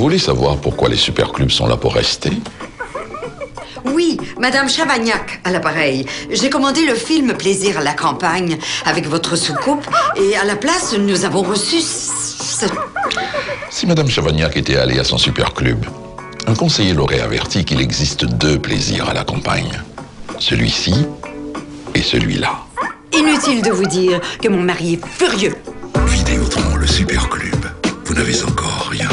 Vous voulez savoir pourquoi les superclubs sont là pour rester Oui, Madame Chavagnac à l'appareil. J'ai commandé le film Plaisir à la campagne avec votre soucoupe et à la place, nous avons reçu ce... Si Madame Chavagnac était allée à son superclub, un conseiller l'aurait averti qu'il existe deux plaisirs à la campagne. Celui-ci et celui-là. Inutile de vous dire que mon mari est furieux. Vidéotron, le superclub. Vous n'avez encore rien.